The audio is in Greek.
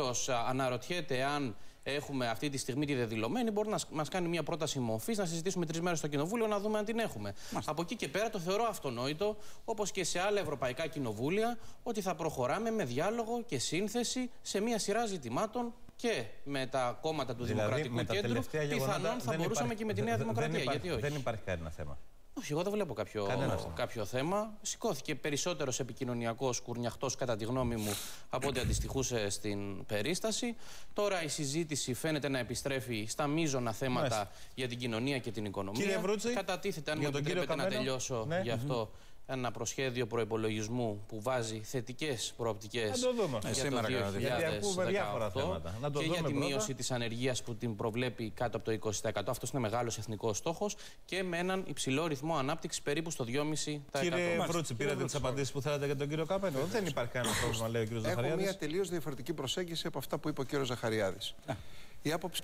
Όποιος αναρωτιέται αν έχουμε αυτή τη στιγμή τη δεδηλωμένη, μπορεί να μας κάνει μια πρόταση μορφής, να συζητήσουμε τρεις μέρες στο Κοινοβούλιο, να δούμε αν την έχουμε. Από εκεί και πέρα το θεωρώ αυτονόητο, όπως και σε άλλα ευρωπαϊκά κοινοβούλια, ότι θα προχωράμε με διάλογο και σύνθεση σε μια σειρά ζητημάτων και με τα κόμματα του Δηλαδή, Δημοκρατικού με τα Κέντρου. τελευταία γεγονότα Πιθανόν θα δεν μπορούσαμε υπάρχει- και με τη Νέα δεν- δεν Δημοκρατία. υπάρχει- γιατί όχι. Δεν υπάρχει κανένα θέμα. Όχι, εγώ δεν βλέπω κάποιο, Κανένα θέμα. κάποιο θέμα. Σηκώθηκε περισσότερος επικοινωνιακός κουρνιαχτός, κατά τη γνώμη μου, από ό,τι αντιστοιχούσε στην περίσταση. Τώρα η συζήτηση φαίνεται να επιστρέφει στα μείζωνα θέματα Μάλιστα. για την κοινωνία και την οικονομία. Κύριε Βρούτση, Κατατίθεται, αν για μου τον κύριο επιτρέπετε να Καμένο. τελειώσω Ναι. γι' αυτό, ένα προσχέδιο προπολογισμού που βάζει θετικές προοπτικές Να το δούμε. για Ε, το σήμερα κανένα 2018 Γιατί ακούμε διάφορα θέματα. Να το και για δούμε τη πρώτα. μείωση της ανεργίας που την προβλέπει κάτω από το 20%. Αυτός είναι μεγάλος εθνικός στόχος και με έναν υψηλό ρυθμό ανάπτυξης περίπου στο 2,5%. Κύριε Βρούτση, πήρατε τις απαντήσεις που θέλατε για τον κύριο Καπένο. Δεν υπάρχει κανένα πρόβλημα, λέει ο κύριος Έχω Ζαχαριάδης. μια τελείως διαφορετική προσέγγιση από αυτά που είπε ο κύριος Ζαχαριάδης. Η άποψη